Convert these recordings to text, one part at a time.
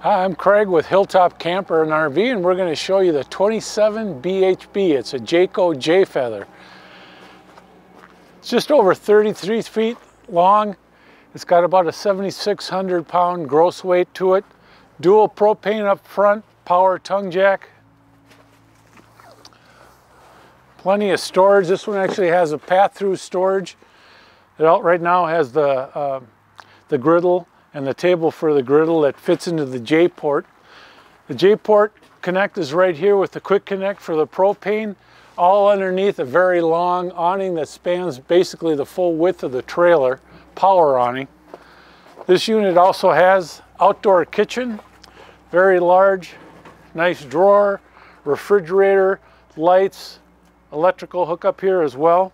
Hi, I'm Craig with Hilltop Camper and RV and we're going to show you the 27 BHB. It's a Jayco Jayfeather. It's just over 33 feet long. It's got about a 7,600 pound gross weight to it. Dual propane up front, power tongue jack. Plenty of storage. This one actually has a pass-through storage. It out right now has the, uh, the griddle and the table for the griddle that fits into the J-port. The J-port connect is right here with the quick connect for the propane, all underneath a very long awning that spans basically the full width of the trailer, power awning. This unit also has outdoor kitchen, very large, nice drawer, refrigerator, lights, electrical hookup here as well.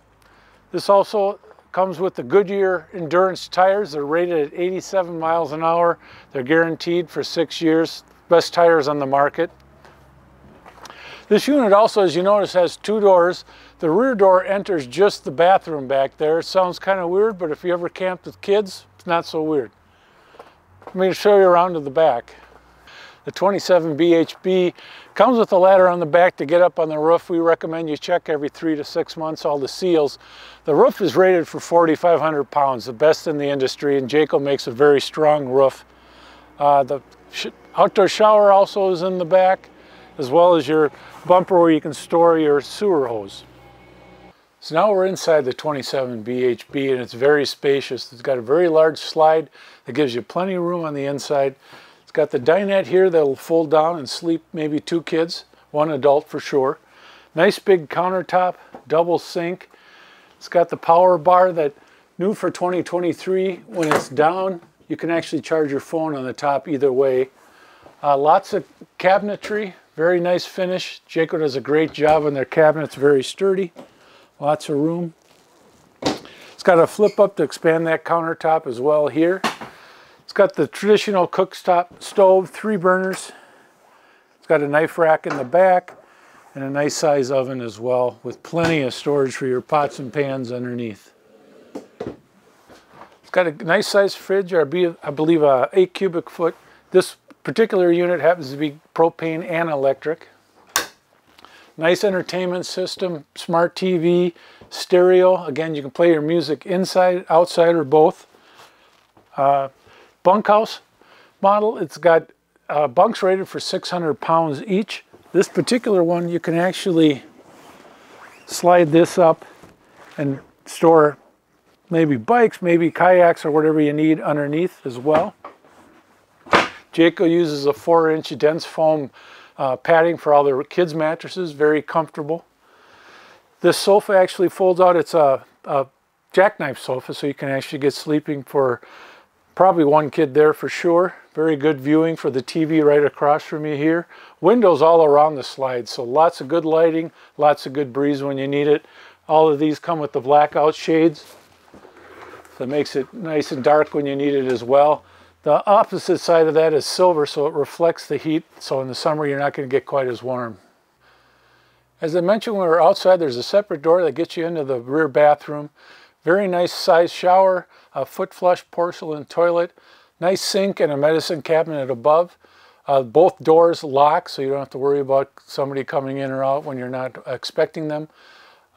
This also Comes with the Goodyear Endurance tires. They're rated at 87 miles an hour. They're guaranteed for six years. Best tires on the market. This unit also, as you notice, has two doors. The rear door enters just the bathroom back there. It sounds kind of weird, but if you ever camped with kids, it's not so weird. Let me show you around to the back. The 27 BHB comes with a ladder on the back to get up on the roof. We recommend you check every three to six months all the seals. The roof is rated for 4,500 pounds, the best in the industry, and Jayco makes a very strong roof. Uh, the sh outdoor shower also is in the back, as well as your bumper where you can store your sewer hose. So now we're inside the 27 BHB and it's very spacious. It's got a very large slide that gives you plenty of room on the inside. Got the dinette here that'll fold down and sleep maybe two kids, one adult for sure. Nice big countertop, double sink. It's got the power bar that new for 2023. When it's down, you can actually charge your phone on the top either way. Uh, lots of cabinetry, very nice finish. Jayco does a great job on their cabinets, very sturdy. Lots of room. It's got a flip up to expand that countertop as well here got the traditional cooktop stove, three burners. It's got a knife rack in the back and a nice size oven as well with plenty of storage for your pots and pans underneath. It's got a nice size fridge, or I believe a 8 cubic foot. This particular unit happens to be propane and electric. Nice entertainment system, smart TV, stereo. Again, you can play your music inside, outside, or both. Uh, bunkhouse model. It's got uh, bunks rated for 600 pounds each. This particular one, you can actually slide this up and store maybe bikes, maybe kayaks or whatever you need underneath as well. Jayco uses a four inch dense foam uh, padding for all their kids mattresses, very comfortable. This sofa actually folds out, it's a, a jackknife sofa so you can actually get sleeping for Probably one kid there for sure. Very good viewing for the TV right across from you here. Windows all around the slide, so lots of good lighting, lots of good breeze when you need it. All of these come with the blackout shades. That makes it nice and dark when you need it as well. The opposite side of that is silver, so it reflects the heat, so in the summer you're not going to get quite as warm. As I mentioned when we were outside, there's a separate door that gets you into the rear bathroom. Very nice size shower, a foot flush porcelain toilet, nice sink and a medicine cabinet above. Uh, both doors lock so you don't have to worry about somebody coming in or out when you're not expecting them.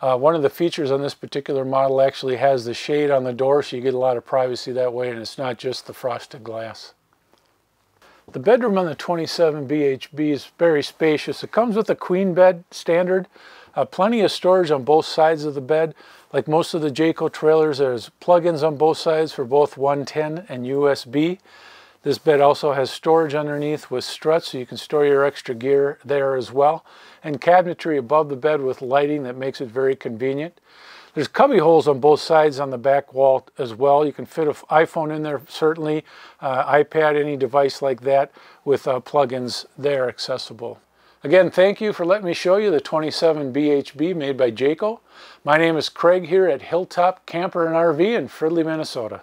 Uh, one of the features on this particular model actually has the shade on the door so you get a lot of privacy that way and it's not just the frosted glass. The bedroom on the 27 BHB is very spacious. It comes with a queen bed standard, uh, plenty of storage on both sides of the bed. Like most of the Jayco trailers, there's plug-ins on both sides for both 110 and USB. This bed also has storage underneath with struts so you can store your extra gear there as well. And cabinetry above the bed with lighting that makes it very convenient. There's cubby holes on both sides on the back wall as well. You can fit an iPhone in there certainly, uh, iPad, any device like that with uh, plugins there accessible. Again, thank you for letting me show you the 27 BHB made by Jayco. My name is Craig here at Hilltop Camper and RV in Fridley, Minnesota.